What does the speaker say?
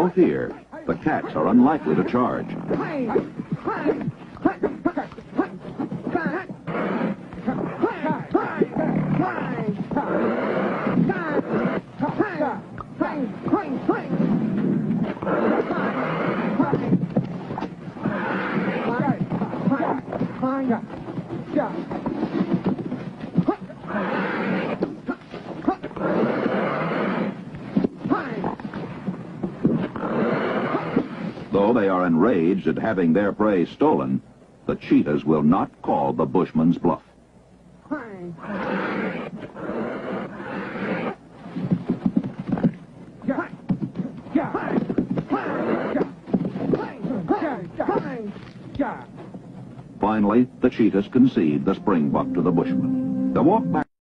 No fear. The cats are unlikely to charge. Though they are enraged at having their prey stolen, the cheetahs will not call the bushman's bluff. Finally, the cheetahs concede the springbuck to the bushman. The walk back